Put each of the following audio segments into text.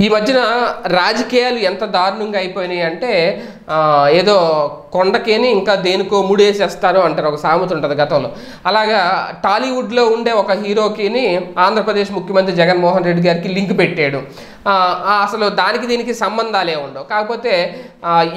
ఈ మధ్యన రాజకీయాలు ఎంత దారుణంగా అయిపోయినాయి అంటే ఏదో కొండకేని ఇంకా దేనికో ముడేసేస్తారు అంటారు ఒక సామెత ఉంటుంది గతంలో. అలాగా టాలీవుడ్లో ఉండే ఒక హీరోకిని ఆంధ్రప్రదేశ్ ముఖ్యమంత్రి జగన్మోహన్ రెడ్డి గారికి లింక్ పెట్టాడు. అసలు దానికి దీనికి సంబంధాలే ఉండవు. కాకపోతే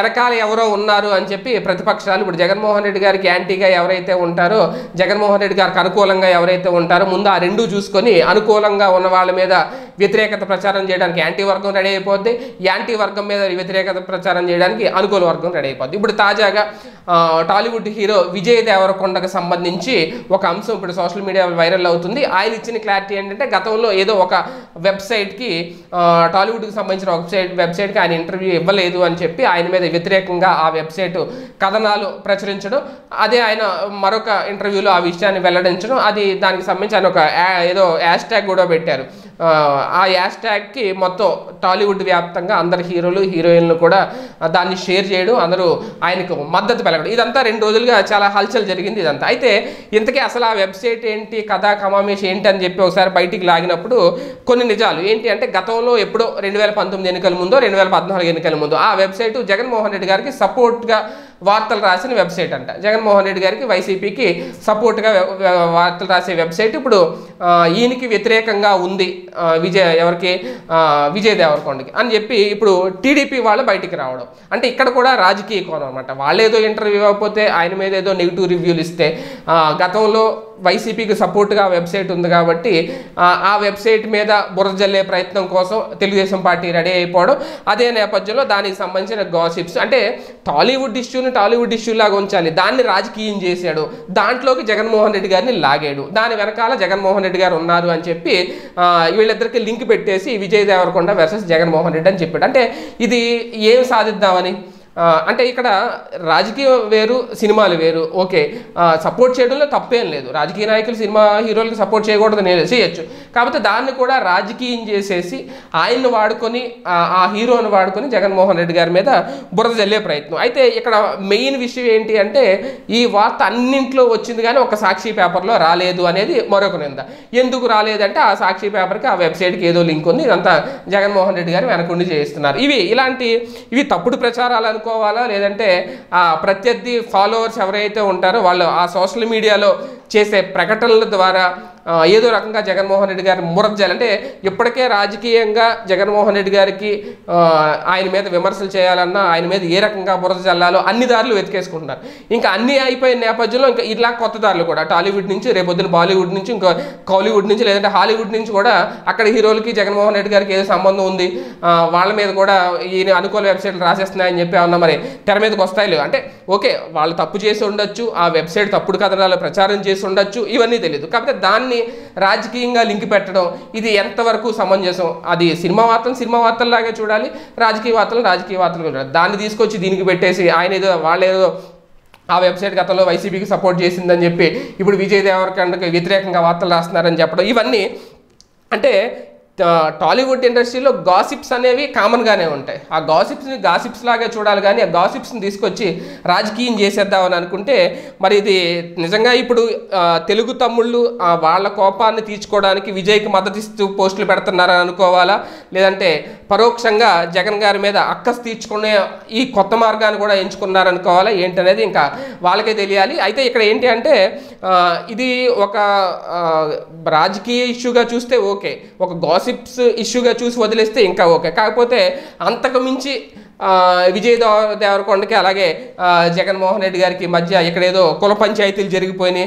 ఎరకాల వెనకాల ఎవరో ఉన్నారు అని చెప్పి ప్రతిపక్షాలు ఇప్పుడు జగన్మోహన్ రెడ్డి గారికి యాంటీగా ఎవరైతే ఉంటారో జగన్మోహన్ రెడ్డి గారికి అనుకూలంగా ఎవరైతే ఉంటారో ముందు ఆ రెండు చూసుకొని అనుకూలంగా ఉన్న వాళ్ళ మీద వ్యతిరేకత ప్రచారం చేయడానికి యాంటీ వర్గం రెడీ అయిపోద్ది. యాంటీ వర్గం మీద వ్యతిరేకత ప్రచారం చేయడానికి అనుకూల వర్గం రెడీ అయిపోద్ది. ఇప్పుడు తాజాగా టాలీవుడ్ హీరో విజయ్ దేవరకొండకు సంబంధించి ఒక అంశం ఇప్పుడు సోషల్ మీడియా వైరల్ అవుతుంది. ఆయన ఇచ్చిన క్లారిటీ ఏంటంటే గతంలో ఏదో ఒక వెబ్సైట్కి టాలీవుడ్కి సంబంధించిన వెబ్సైట్ వెబ్సైట్కి ఆయన ఇంటర్వ్యూ ఇవ్వలేదు అని చెప్పి ఆయన మీద వ్యతిరేకంగా ఆ వెబ్సైట్ కథనాలు ప్రచురించడం అదే ఆయన మరొక ఇంటర్వ్యూలో ఆ విషయాన్ని వెల్లడించడం అది దానికి సంబంధించి ఆయన ఒక ఏదో హ్యాష్ ట్యాగ్ కూడా పెట్టారు. ఆ, ఆ హ్యాష్ ట్యాగ్కి మొత్తం టాలీవుడ్ వ్యాప్తంగా అందరు హీరోలు హీరోయిన్లు కూడా దాన్ని షేర్ చేయడం అందరూ ఆయనకు మద్దతు పెరగడం ఇదంతా రెండు రోజులుగా చాలా హల్చల్ జరిగింది ఇదంతా. అయితే ఇంతకీ అసలు ఆ వెబ్సైట్ ఏంటి కథా కమామేష్ ఏంటి అని చెప్పి ఒకసారి బయటికి లాగినప్పుడు కొన్ని నిజాలు. ఏంటి అంటే గతంలో ఎప్పుడో రెండు వేల పంతొమ్మిది ఎన్నికల ముందో రెండు వేల పద్నాలుగు ఎన్నికల ముందు ఆ వెబ్సైట్ జగన్మోహన్ రెడ్డి గారికి సపోర్ట్గా వార్తలు రాసిన వెబ్సైట్ అంట. జగన్మోహన్ రెడ్డి గారికి వైసీపీకి సపోర్ట్గా వార్తలు రాసే వెబ్సైట్ ఇప్పుడు ఈయనకి వ్యతిరేకంగా ఉంది విజయ్ ఎవరికి విజయ్ దేవరకొండకి అని చెప్పి ఇప్పుడు టీడీపీ వాళ్ళు బయటికి రావడం. అంటే ఇక్కడ కూడా రాజకీయ కోణం అనమాట వాళ్ళేదో ఇంటర్వ్యూ ఇవ్వకపోతే ఆయన మీద ఏదో నెగిటివ్ రివ్యూలు ఇస్తే గతంలో వైసీపీకి సపోర్ట్గా వెబ్సైట్ ఉంది కాబట్టి ఆ, వెబ్సైట్ మీద బురద జల్లే ప్రయత్నం కోసం తెలుగుదేశం పార్టీ రెడీ అయిపోవడం అదే నేపథ్యంలో దానికి సంబంధించిన గాసిప్స్. అంటే టాలీవుడ్ ఇష్యూని టాలీవుడ్ ఇష్యూ లాగా ఉంచాలి. దాన్ని రాజకీయం చేశాడు. దాంట్లోకి జగన్మోహన్ రెడ్డి గారిని లాగాడు. దాని వెనకాల జగన్మోహన్ రెడ్డి గారు ఉన్నారు అని చెప్పి వీళ్ళిద్దరికి లింక్ పెట్టేసి విజయ్ దేవరకొండ వర్సెస్ జగన్మోహన్ రెడ్డి అని చెప్పాడు. అంటే ఇది ఏం సాధిద్దామని? అంటే ఇక్కడ రాజకీయ వేరు సినిమాలు వేరు. ఓకే. సపోర్ట్ చేయడంలో తప్పేం లేదు. రాజకీయ నాయకులు సినిమా హీరోలకు సపోర్ట్ చేయకూడదు నేను చేయొచ్చు. కాకపోతే దాన్ని కూడా రాజకీయం చేసేసి ఆయన్ని వాడుకొని ఆ హీరోని వాడుకొని జగన్మోహన్ రెడ్డి గారి మీద బురద జల్లే ప్రయత్నం. అయితే ఇక్కడ మెయిన్ విషయం ఏంటి అంటే ఈ వార్త అన్నింట్లో వచ్చింది కానీ ఒక సాక్షి పేపర్లో రాలేదు అనేది మరొక నింద. ఎందుకు రాలేదంటే ఆ సాక్షి పేపర్కి ఆ వెబ్సైట్కి ఏదో లింక్ ఉంది. ఇదంతా జగన్మోహన్ రెడ్డి గారు వెనకుండి చేయిస్తున్నారు. ఇవి ఇలాంటి ఇవి తప్పుడు ప్రచారాలు అనుకోవాలా లేదంటే ఆ ప్రత్యర్థి ఫాలోవర్స్ ఎవరైతే ఉంటారో వాళ్ళు ఆ సోషల్ మీడియాలో చేసే ప్రకటనల ద్వారా ఏదో రకంగా జగన్మోహన్ రెడ్డి గారిని మురజ్జాలి ఇప్పటికే రాజకీయంగా జగన్మోహన్ రెడ్డి గారికి ఆయన మీద విమర్శలు చేయాలన్నా ఆయన మీద ఏ రకంగా బురద జల్లాలో అన్ని దారులు వెతికేసుకుంటున్నారు. ఇంకా అన్ని అయిపోయిన నేపథ్యంలో ఇంకా ఇలా కొత్త దారులు కూడా టాలీవుడ్ నుంచి రేపొద్దున బాలీవుడ్ నుంచి ఇంకా కాలీవుడ్ నుంచి లేదంటే హాలీవుడ్ నుంచి కూడా అక్కడ హీరోలకి జగన్మోహన్ రెడ్డి గారికి ఏదో సంబంధం ఉంది. వాళ్ళ మీద కూడా ఈయన అనుకూల వెబ్సైట్లు రాసేస్తున్నాయని చెప్పి అన్నా మరి తెర మీదకి వస్తాయి అంటే ఓకే వాళ్ళు తప్పు చేసి ఉండొచ్చు ఆ వెబ్సైట్ తప్పుడు కథనాలు ప్రచారం చేసి ఉండొచ్చు ఇవన్నీ తెలియదు కాకపోతే దాన్ని రాజకీయంగా లింక్ పెట్టడం ఇది ఎంతవరకు సమంజసం? అది సినిమా వార్తలు సినిమా వార్తల్లాగే చూడాలి రాజకీయ వార్తలు రాజకీయ వార్తలు చూడాలి. దాన్ని తీసుకొచ్చి దీనికి పెట్టేసి ఆయన ఏదో వాళ్ళు ఏదో ఆ వెబ్సైట్ గతంలో వైసీపీకి సపోర్ట్ చేసిందని చెప్పి ఇప్పుడు విజయ్ దేవరకొండకి వ్యతిరేకంగా వార్తలు రాస్తున్నారని చెప్పడం. ఇవన్నీ అంటే టాలీవుడ్ ఇండస్ట్రీలో గాసిప్స్ అనేవి కామన్గానే ఉంటాయి. ఆ గాసిప్స్ని గాసిప్స్ లాగా చూడాలి కానీ ఆ గాసిప్స్ని తీసుకొచ్చి రాజకీయం చేసేద్దామని అనుకుంటే మరి ఇది నిజంగా ఇప్పుడు తెలుగు తమ్ముళ్ళు వాళ్ళ కోపాన్ని తీర్చుకోవడానికి విజయ్కి మద్దతు ఇస్తూ పోస్టులు పెడుతున్నారని అనుకోవాలా? లేదంటే పరోక్షంగా జగన్ గారి మీద అక్కస్ తీర్చుకునే ఈ కొత్త మార్గాన్ని కూడా ఎంచుకున్నారనుకోవాలా ఏంటనేది ఇంకా వాళ్ళకే తెలియాలి. అయితే ఇక్కడ ఏంటి అంటే ఇది ఒక రాజకీయ ఇష్యూగా చూస్తే ఓకే. ఒక గాసిప్స్ ఇష్యూగా చూసి వదిలేస్తే ఇంకా ఓకే. కాకపోతే అంతకు మించి విజయ్ దేవరకొండకి అలాగే జగన్మోహన్ రెడ్డి గారికి మధ్య ఇక్కడ ఏదో కుల పంచాయతీలు జరిగిపోయినాయి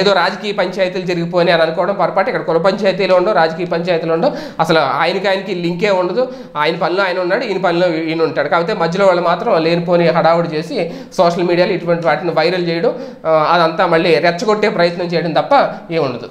ఏదో రాజకీయ పంచాయతీలు జరిగిపోయినాయి అని అనుకోవడం పొరపాటు. ఇక్కడ కుల పంచాయతీలు ఉండవు రాజకీయ పంచాయతీలు ఉండవు. అసలు ఆయనకి ఆయనకి లింకే ఉండదు. ఆయన పనిలో ఆయన ఉన్నాడు ఈయన పనిలో ఈయన ఉంటాడు. కాకపోతే మధ్యలో వాళ్ళు మాత్రం లేనిపోని హడావుడి చేసి సోషల్ మీడియాలో ఇటువంటి వాటిని వైరల్ చేయడం అదంతా మళ్ళీ రెచ్చగొట్టే ప్రయత్నం చేయడం తప్ప ఏముండదు.